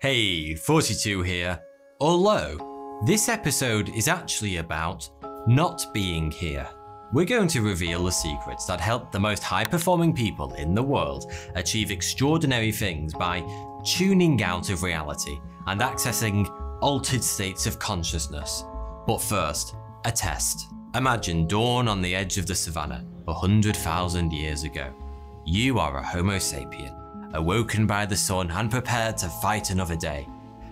Hey, Thoughty2 here. Although, this episode is actually about not being here. We're going to reveal the secrets that help the most high performing people in the world achieve extraordinary things by tuning out of reality and accessing altered states of consciousness. But first, a test. Imagine dawn on the edge of the savannah, a hundred thousand years ago. You are a Homo sapien, awoken by the sun and prepared to fight another day.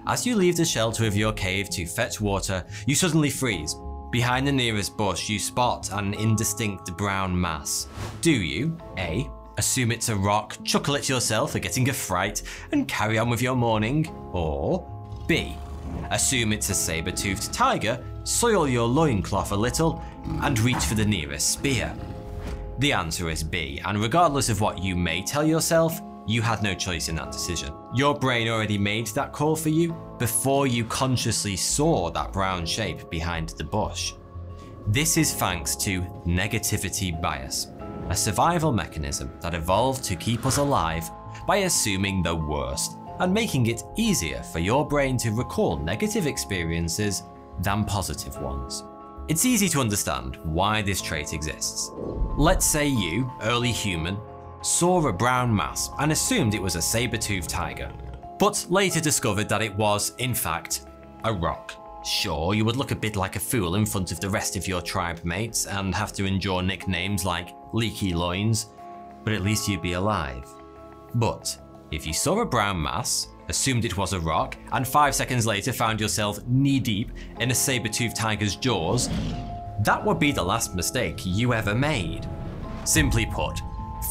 As you leave the shelter of your cave to fetch water, you suddenly freeze. Behind the nearest bush, you spot an indistinct brown mass. Do you, A, assume it's a rock, chuckle at yourself for getting a fright, and carry on with your morning? Or B, assume it's a saber-toothed tiger, soil your loincloth a little, and reach for the nearest spear? The answer is B, and regardless of what you may tell yourself, you had no choice in that decision. Your brain already made that call for you before you consciously saw that brown shape behind the bush. This is thanks to negativity bias, a survival mechanism that evolved to keep us alive by assuming the worst and making it easier for your brain to recall negative experiences than positive ones. It's easy to understand why this trait exists. Let's say you, early human, saw a brown mass and assumed it was a saber-toothed tiger, but later discovered that it was, in fact, a rock. Sure, you would look a bit like a fool in front of the rest of your tribe mates and have to endure nicknames like Leaky Loins, but at least you'd be alive. But if you saw a brown mass, assumed it was a rock, and five seconds later found yourself knee deep in a saber-toothed tiger's jaws, that would be the last mistake you ever made. Simply put,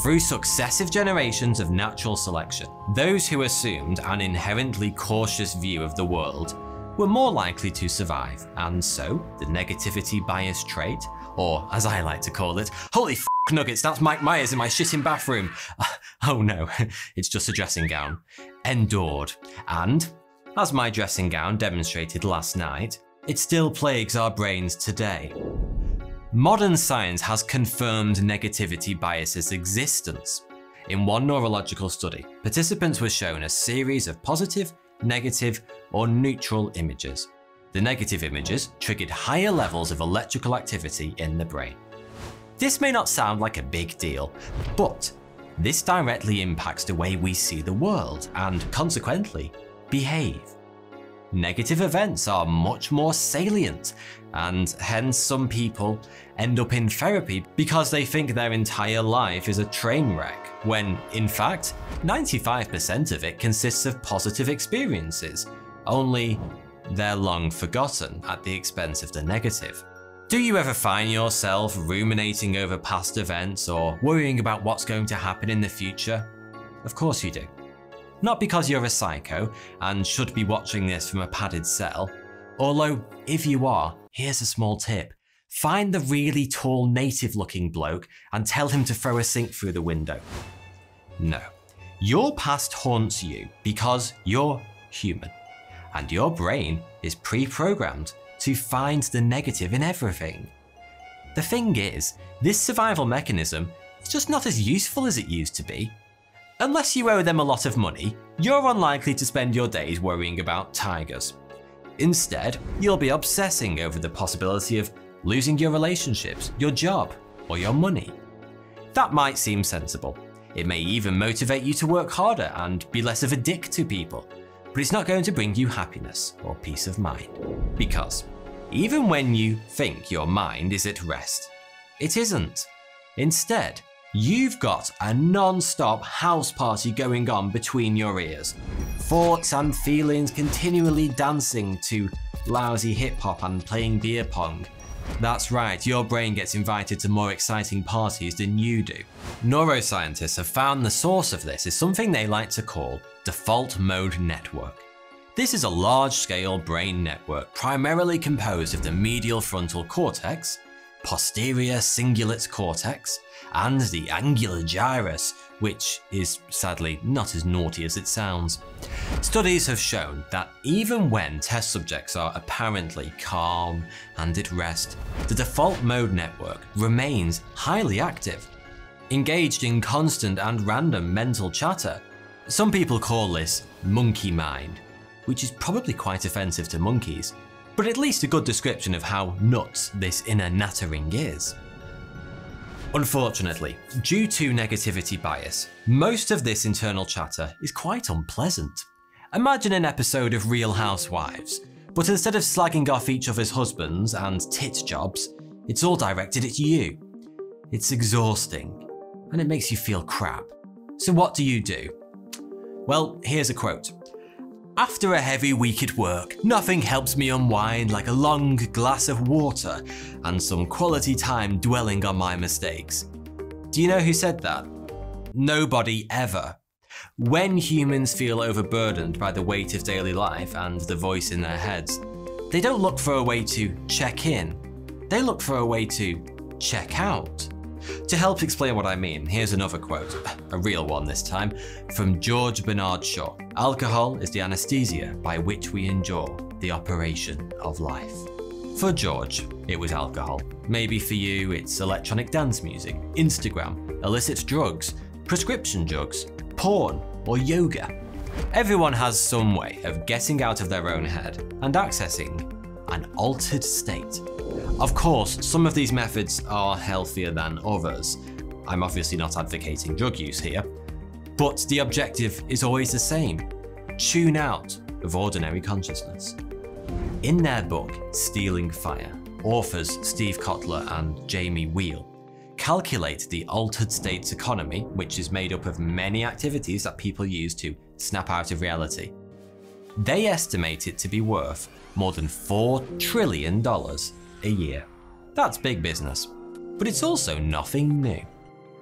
through successive generations of natural selection, those who assumed an inherently cautious view of the world were more likely to survive, and so the negativity bias trait, or as I like to call it, holy nuggets, that's Mike Myers in my shitting bathroom. oh no, it's just a dressing gown. Endured. And, as my dressing gown demonstrated last night, it still plagues our brains today. Modern science has confirmed negativity bias's existence. In one neurological study, participants were shown a series of positive, negative, or neutral images. The negative images triggered higher levels of electrical activity in the brain. This may not sound like a big deal, but this directly impacts the way we see the world and, consequently, behave. Negative events are much more salient, and hence some people end up in therapy because they think their entire life is a train wreck, when in fact, 95% of it consists of positive experiences, only they're long forgotten at the expense of the negative. Do you ever find yourself ruminating over past events or worrying about what's going to happen in the future? Of course you do. Not because you're a psycho and should be watching this from a padded cell, although if you are, here's a small tip. Find the really tall native looking bloke and tell him to throw a sink through the window. No. Your past haunts you because you're human, and your brain is pre programmed to find the negative in everything. The thing is, this survival mechanism is just not as useful as it used to be. Unless you owe them a lot of money, you're unlikely to spend your days worrying about tigers. Instead, you'll be obsessing over the possibility of losing your relationships, your job, or your money. That might seem sensible. It may even motivate you to work harder and be less of a dick to people, but it's not going to bring you happiness or peace of mind. Because even when you think your mind is at rest, it isn't. Instead, you've got a non-stop house party going on between your ears. Thoughts and feelings continually dancing to lousy hip hop and playing beer pong. That's right, your brain gets invited to more exciting parties than you do. Neuroscientists have found the source of this is something they like to call default mode network. This is a large-scale brain network primarily composed of the medial frontal cortex, posterior cingulate cortex, and the angular gyrus, which is sadly not as naughty as it sounds. Studies have shown that even when test subjects are apparently calm and at rest, the default mode network remains highly active, engaged in constant and random mental chatter. Some people call this monkey mind. which is probably quite offensive to monkeys, but at least a good description of how nuts this inner nattering is. Unfortunately, due to negativity bias, most of this internal chatter is quite unpleasant. Imagine an episode of Real Housewives, but instead of slagging off each other's husbands and tit jobs, it's all directed at you. It's exhausting, and it makes you feel crap. So what do you do? Well, here's a quote. After a heavy week at work, nothing helps me unwind like a long glass of water and some quality time dwelling on my mistakes. Do you know who said that? Nobody ever. When humans feel overburdened by the weight of daily life and the voice in their heads, they don't look for a way to check in, they look for a way to check out. To help explain what I mean, here's another quote, a real one this time, from George Bernard Shaw. Alcohol is the anesthesia by which we endure the operation of life. For George, it was alcohol. Maybe for you, it's electronic dance music, Instagram, illicit drugs, prescription drugs, porn, or yoga. Everyone has some way of getting out of their own head and accessing an altered state. Of course, some of these methods are healthier than others. I'm obviously not advocating drug use here, but the objective is always the same tune out of ordinary consciousness. In their book, Stealing Fire, authors Steve Kotler and Jamie Wheal calculate the altered states economy, which is made up of many activities that people use to snap out of reality. They estimate it to be worth more than $4 trillion a year. That's big business. But it's also nothing new.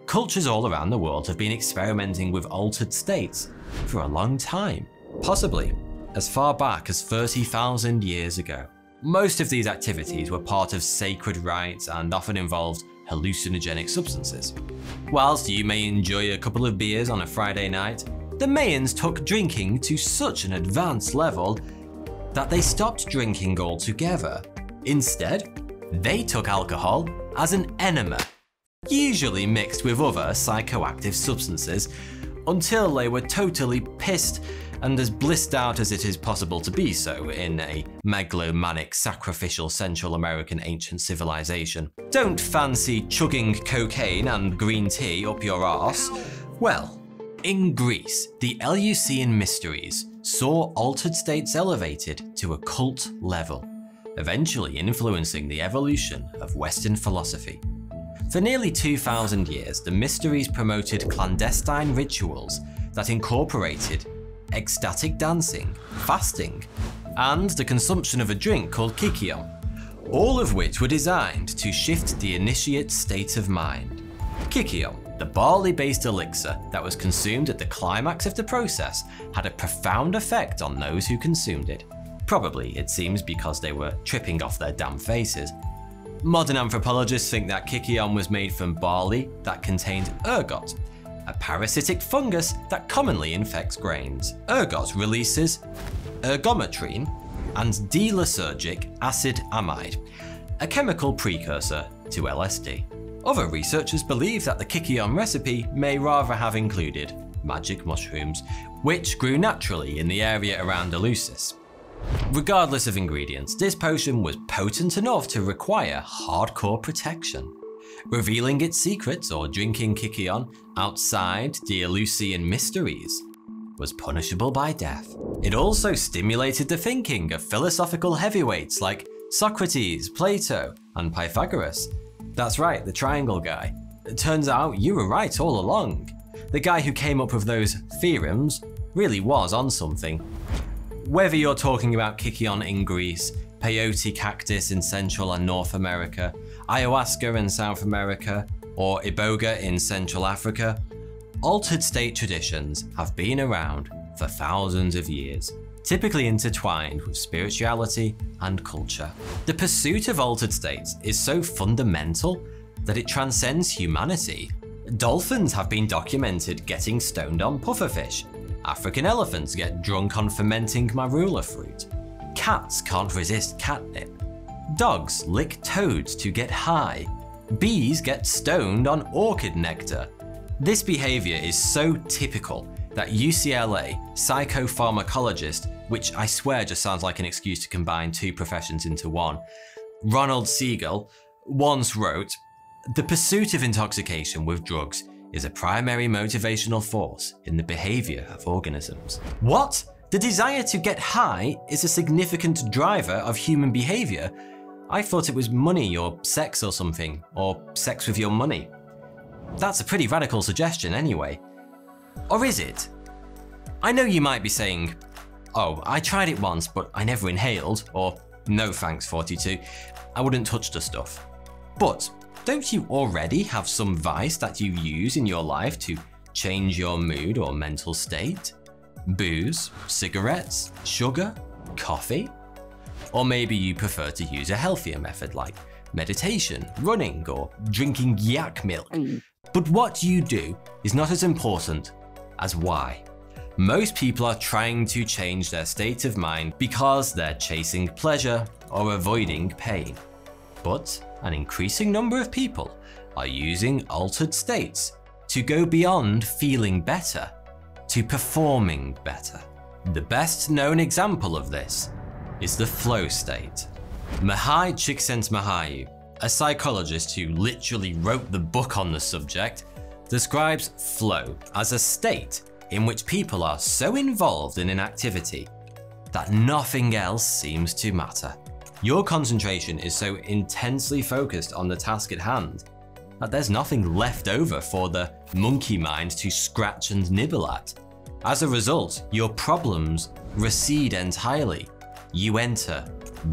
Cultures all around the world have been experimenting with altered states for a long time, possibly as far back as 30,000 years ago. Most of these activities were part of sacred rites and often involved hallucinogenic substances. Whilst you may enjoy a couple of beers on a Friday night, the Mayans took drinking to such an advanced level that they stopped drinking altogether Instead, they took alcohol as an enema, usually mixed with other psychoactive substances, until they were totally pissed and as blissed out as it is possible to be so in a megalomaniac sacrificial Central American ancient civilization. Don't fancy chugging cocaine and green tea up your arse? Well, in Greece, the Eleusinian mysteries saw altered states elevated to a cult level eventually influencing the evolution of Western philosophy. For nearly 2,000 years, the Mysteries promoted clandestine rituals that incorporated ecstatic dancing, fasting, and the consumption of a drink called kykeon, all of which were designed to shift the initiate's state of mind. Kykeon, the barley-based elixir that was consumed at the climax of the process, had a profound effect on those who consumed it, Probably, it seems, because they were tripping off their damn faces. Modern anthropologists think that kykeon was made from barley that contained ergot, a parasitic fungus that commonly infects grains. Ergot releases ergometrine and D-lysergic acid amide, a chemical precursor to LSD. Other researchers believe that the kykeon recipe may rather have included magic mushrooms, which grew naturally in the area around Eleusis. Regardless of ingredients, this potion was potent enough to require hardcore protection. Revealing its secrets or drinking kykeon outside the Eleusinian mysteries was punishable by death. It also stimulated the thinking of philosophical heavyweights like Socrates, Plato, and Pythagoras. That's right, the triangle guy. It turns out you were right all along. The guy who came up with those theorems really was on something. Whether you're talking about Kykeon in Greece, peyote cactus in Central and North America, ayahuasca in South America, or iboga in Central Africa, altered state traditions have been around for thousands of years, typically intertwined with spirituality and culture. The pursuit of altered states is so fundamental that it transcends humanity. Dolphins have been documented getting stoned on pufferfish, African elephants get drunk on fermenting marula fruit. Cats can't resist catnip. Dogs lick toads to get high. Bees get stoned on orchid nectar. This behavior is so typical that UCLA psychopharmacologist which I swear just sounds like an excuse to combine two professions into one. Ronald Siegel once wrote The pursuit of intoxication with drugs is a primary motivational force in the behavior of organisms. What? The desire to get high is a significant driver of human behavior? I thought it was money or sex or something, or sex with your money. That's a pretty radical suggestion anyway. Or is it? I know you might be saying, oh, I tried it once, but I never inhaled, or no thanks, Thoughty2, I wouldn't touch the stuff. But don't you already have some vice that you use in your life to change your mood or mental state? Booze, cigarettes, sugar, coffee? Or maybe you prefer to use a healthier method like meditation, running, or drinking yak milk. Mm. But what you do is not as important as why. Most people are trying to change their state of mind because they're chasing pleasure or avoiding pain. But an increasing number of people are using altered states to go beyond feeling better to performing better. The best known example of this is the flow state. Mihaly Csikszentmihalyi, a psychologist who literally wrote the book on the subject, describes flow as a state in which people are so involved in an activity that nothing else seems to matter. Your concentration is so intensely focused on the task at hand that there's nothing left over for the monkey mind to scratch and nibble at. As a result, your problems recede entirely. You enter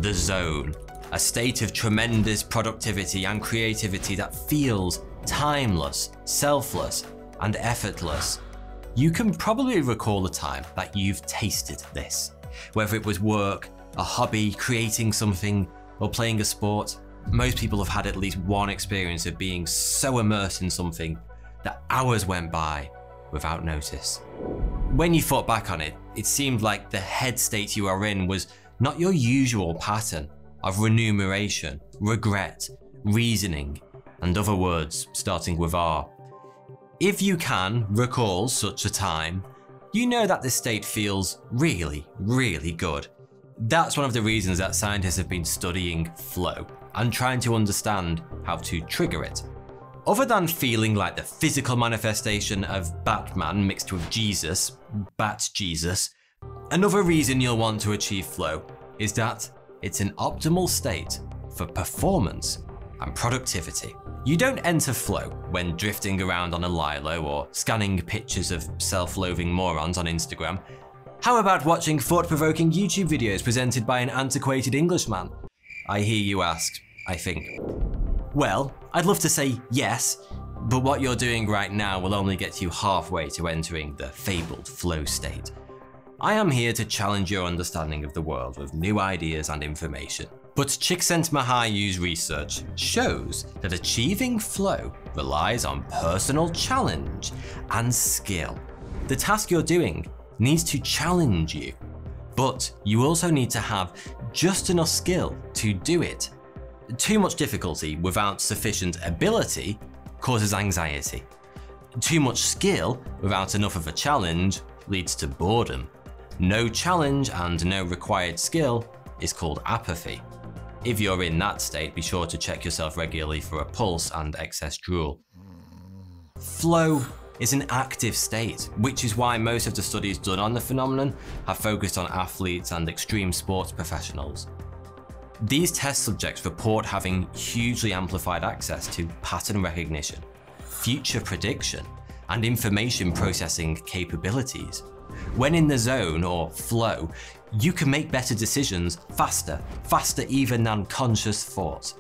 the zone, a state of tremendous productivity and creativity that feels timeless, selfless, and effortless. You can probably recall a time that you've tasted this, whether it was work, a hobby, creating something, or playing a sport. Most people have had at least one experience of being so immersed in something that hours went by without notice. When you thought back on it, it seemed like the head state you are in was not your usual pattern of remuneration, regret, reasoning, and other words starting with R. If you can recall such a time, you know that this state feels really, really good. That's one of the reasons that scientists have been studying flow and trying to understand how to trigger it. Other than feeling like the physical manifestation of Batman mixed with Jesus, Bat Jesus, another reason you'll want to achieve flow is that it's an optimal state for performance and productivity. You don't enter flow when drifting around on a Lilo or scanning pictures of self loathing morons on Instagram. How about watching thought provoking YouTube videos presented by an antiquated Englishman? I hear you ask, I think. Well, I'd love to say yes, but what you're doing right now will only get you halfway to entering the fabled flow state. I am here to challenge your understanding of the world with new ideas and information. But Csikszentmihalyi's research shows that achieving flow relies on personal challenge and skill. The task you're doing needs to challenge you, but you also need to have just enough skill to do it too much difficulty without sufficient ability causes anxiety. Too much skill without enough of a challenge leads to boredom. No challenge and no required skill is called apathy. If you're in that state, be sure to check yourself regularly for a pulse and excess drool. Flow is an active state, which is why most of the studies done on the phenomenon have focused on athletes and extreme sports professionals. These test subjects report having hugely amplified access to pattern recognition, future prediction, and information processing capabilities. When in the zone or flow, you can make better decisions faster, faster even than conscious thought.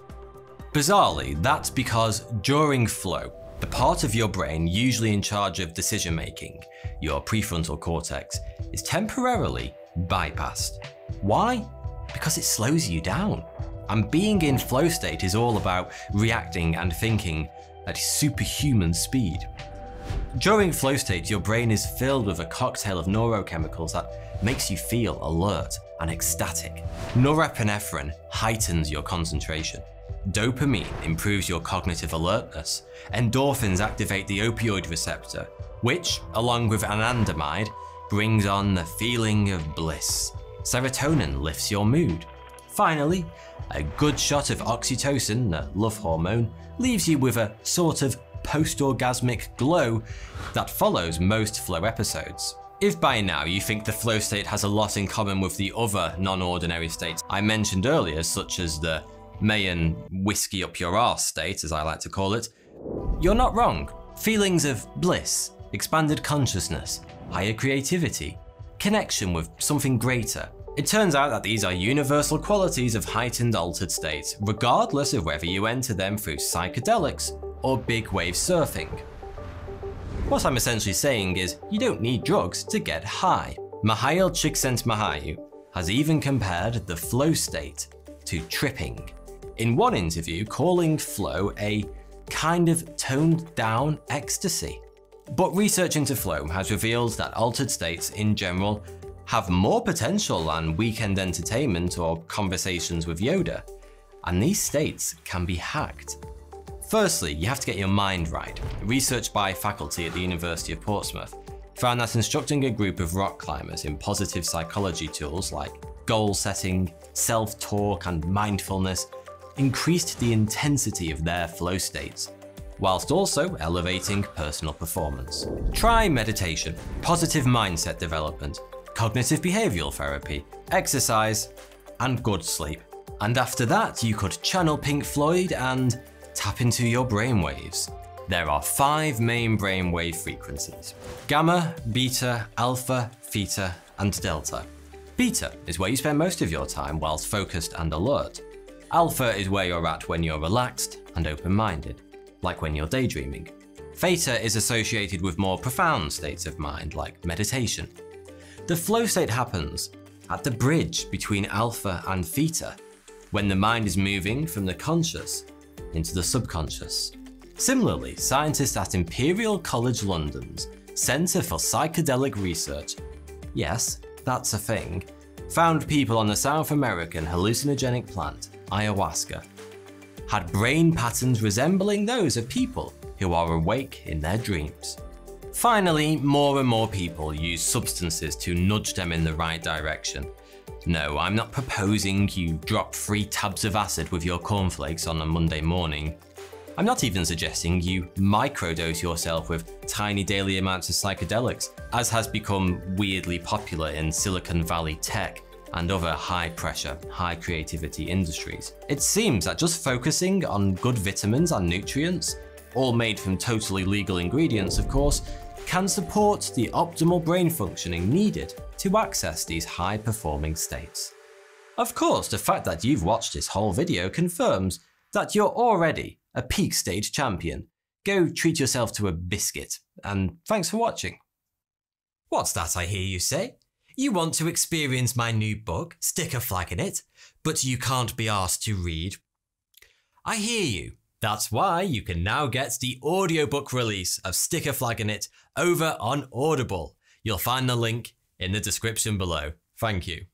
Bizarrely, that's because during flow, the part of your brain usually in charge of decision making, your prefrontal cortex, is temporarily bypassed. Why? because it slows you down. And being in flow state is all about reacting and thinking at superhuman speed. During flow state, your brain is filled with a cocktail of neurochemicals that makes you feel alert and ecstatic. Norepinephrine heightens your concentration. Dopamine improves your cognitive alertness. Endorphins activate the opioid receptor, which, along with anandamide, brings on the feeling of bliss Serotonin lifts your mood. Finally, a good shot of oxytocin, the love hormone, leaves you with a sort of post-orgasmic glow that follows most flow episodes. If by now you think the flow state has a lot in common with the other non-ordinary states I mentioned earlier, such as the Mayan whiskey up your arse state, as I like to call it, you're not wrong. Feelings of bliss, expanded consciousness, higher creativity, connection with something greater. It turns out that these are universal qualities of heightened altered states, regardless of whether you enter them through psychedelics or big wave surfing. What I'm essentially saying is, you don't need drugs to get high. Mihaly Csikszentmihalyi has even compared the flow state to tripping. In one interview, calling flow a kind of toned down ecstasy. But research into flow has revealed that altered states in general have more potential than weekend entertainment or conversations with Yoda, and these states can be hacked. Firstly, you have to get your mind right. Research by faculty at the University of Portsmouth found that instructing a group of rock climbers in positive psychology tools like goal setting, self talk, and mindfulness increased the intensity of their flow states, whilst also elevating personal performance. Try meditation, positive mindset development, cognitive behavioral therapy, exercise, and good sleep. And after that, you could channel Pink Floyd and tap into your brainwaves. There are five main brainwave frequencies gamma, beta, alpha, theta, and delta. Beta is where you spend most of your time whilst focused and alert. Alpha is where you're at when you're relaxed and open minded, like when you're daydreaming. Theta is associated with more profound states of mind, like meditation. The flow state happens at the bridge between alpha and theta, when the mind is moving from the conscious into the subconscious. Similarly, scientists at Imperial College London's Centre for Psychedelic Research, yes, that's a thing, found people on the South American hallucinogenic plant ayahuasca, had brain patterns resembling those of people who are awake in their dreams. Finally, more and more people use substances to nudge them in the right direction. No, I'm not proposing you drop three tabs of acid with your cornflakes on a Monday morning. I'm not even suggesting you microdose yourself with tiny daily amounts of psychedelics, as has become weirdly popular in Silicon Valley tech and other high pressure, high creativity industries. It seems that just focusing on good vitamins and nutrients, all made from totally legal ingredients of course, can support the optimal brain functioning needed to access these high performing states. Of course, the fact that you've watched this whole video confirms that you're already a peak stage champion. Go treat yourself to a biscuit, and thanks for watching. What's that I hear you say? You want to experience my new book, Stick a Flag in It, but you can't be asked to read. I hear you. That's why you can now get the audiobook release of Stick a Flag in It over on Audible. You'll find the link in the description below. Thank you.